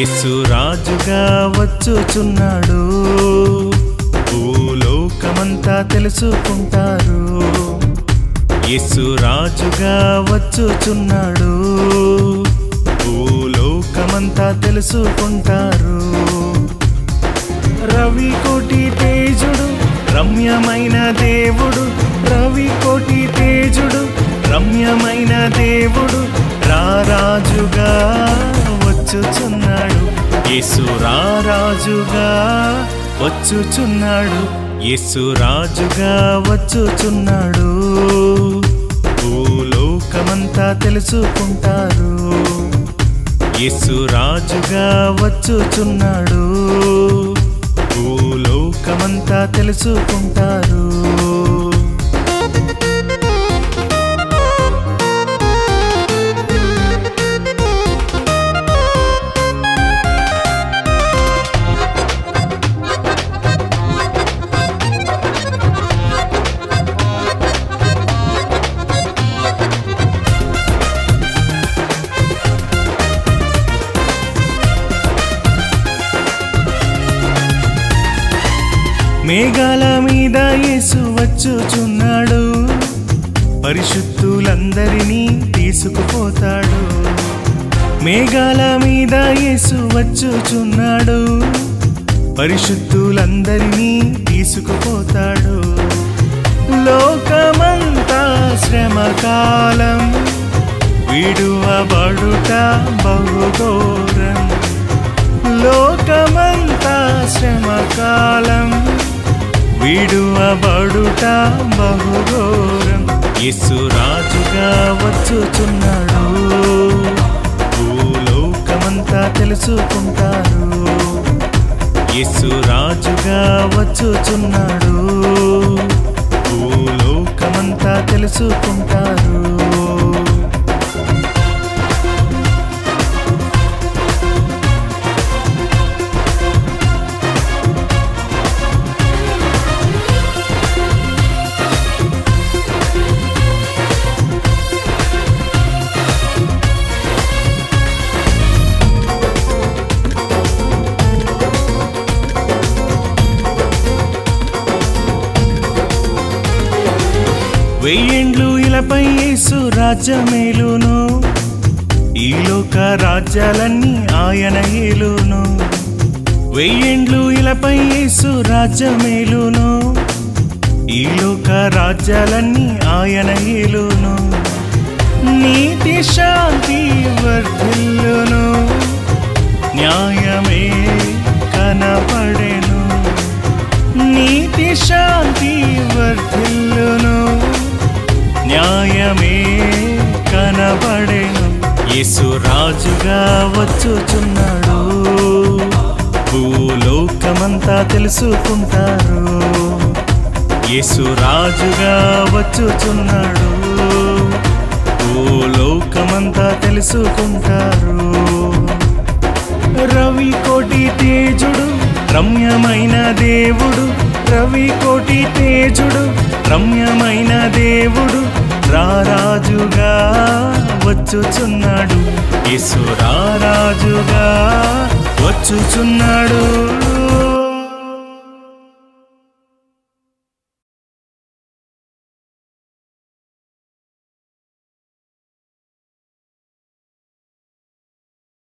యేసు రాజుగా వచ్చుచున్నాడు. భూలోకమంతా తెలుసుకుంటారు. యేసు రాజుగా వచ్చుచున్నాడు. భూలోకమంతా తెలుసుకుంటారు. రవి కోటి తేజుడు రమ్యమైన దేవుడు. రవి కోటి తేజుడు రమ్యమైన దేవుడు. రారాజుగా వచ్చుచున్నాడు ఏసురారాజుగా వచ్చుచున్నాడు. యేసురాజుగా వచ్చుచున్నాడు. భూలోకమంతా తెలుసుకుంటారు యేసురాజుగా వచ్చుచున్నాడు. భూలోకమంతా తెలుసుకుంటారు మేఘాల మీద యేసు వచ్చుచున్నాడు. పరిశుద్ధులందరినీ తీసుకుపోతాడు. మేఘాల మీద యేసు వచ్చుచున్నాడు. పరిశుద్ధులందరినీ తీసుకుపోతాడు. లోకమంతా శ్రమకాలం విడువబడుట బహుఘోరం. లోకమంతా శ్రమకాలం విడువబడుట బహుఘోరం యేసు రాజుగా వచ్చుచున్నాడు. భూలోకమంతా తెలుసుకుంటారు యేసు రాజుగా వచ్చుచున్నాడు. భూలోకమంతా తెలుసుకుంటారు వెయ్యిండ్లు ఇలపై యేసు రాజ్యమేలును. ఈ లోక రాజ్యాలన్నీ ఆయన ఏలును. వెయ్యిండ్లు ఇలపై యేసు రాజ్యమేలును. ఈ లోక రాజ్యాలన్నీ ఆయన ఏలును. నీతి శాంతి వర్ధిల్లును. న్యాయమే పడేను యేసు రాజుగా వచ్చుచున్నాడు. భూలోకమంతా తెలుసుకుంటారు. యేసు రాజుగా వచ్చుచున్నాడు. భూలోకమంతా తెలుసుకుంటారు. రవి కోటి తేజుడు రమ్యమైన దేవుడు. రవి కోటి తేజుడు రమ్యమైన దేవుడు. రారాజుగా వచ్చుచున్నాడు. యేసు రారాజుగా వచ్చుచున్నాడు.